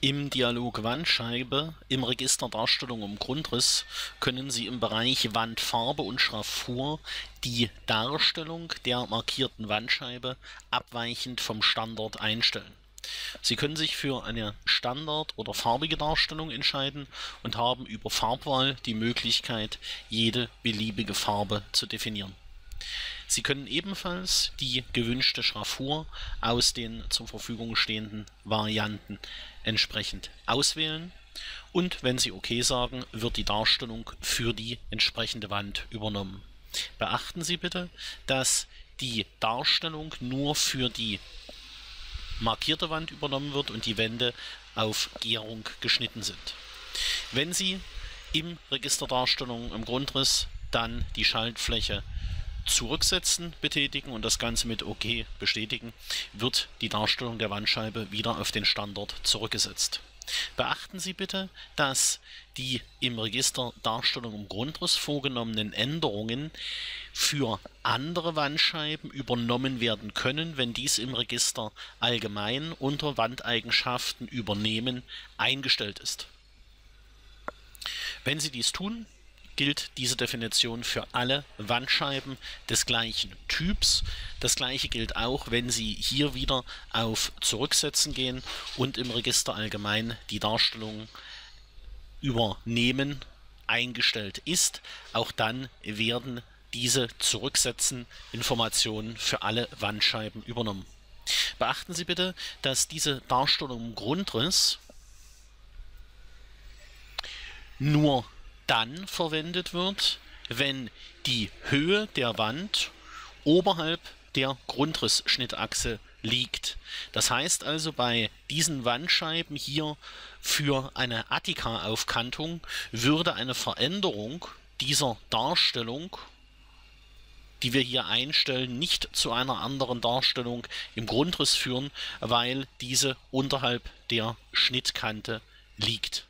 Im Dialog Wandscheibe im Register Darstellung im Grundriss können Sie im Bereich Wandfarbe und Schraffur die Darstellung der markierten Wandscheibe abweichend vom Standard einstellen. Sie können sich für eine Standard- oder farbige Darstellung entscheiden und haben über Farbwahl die Möglichkeit, jede beliebige Farbe zu definieren. Sie können ebenfalls die gewünschte Schraffur aus den zur Verfügung stehenden Varianten entsprechend auswählen und wenn Sie OK sagen, wird die Darstellung für die entsprechende Wand übernommen. Beachten Sie bitte, dass die Darstellung nur für die markierte Wand übernommen wird und die Wände auf Gärung geschnitten sind. Wenn Sie im Register Darstellung im Grundriss dann die Schaltfläche Zurücksetzen betätigen und das Ganze mit OK bestätigen, wird die Darstellung der Wandscheibe wieder auf den Standort zurückgesetzt. Beachten Sie bitte, dass die im Register Darstellung im Grundriss vorgenommenen Änderungen für andere Wandscheiben übernommen werden können, wenn dies im Register allgemein unter Wandeigenschaften übernehmen eingestellt ist. Wenn Sie dies tun, gilt diese Definition für alle Wandscheiben des gleichen Typs. Das gleiche gilt auch, wenn Sie hier wieder auf Zurücksetzen gehen und im Register allgemein die Darstellung übernehmen eingestellt ist. Auch dann werden diese Zurücksetzen Informationen für alle Wandscheiben übernommen. Beachten Sie bitte, dass diese Darstellung im Grundriss nur dann verwendet wird, wenn die Höhe der Wand oberhalb der Grundrissschnittachse liegt. Das heißt also bei diesen Wandscheiben hier für eine Attika-Aufkantung würde eine Veränderung dieser Darstellung, die wir hier einstellen, nicht zu einer anderen Darstellung im Grundriss führen, weil diese unterhalb der Schnittkante liegt.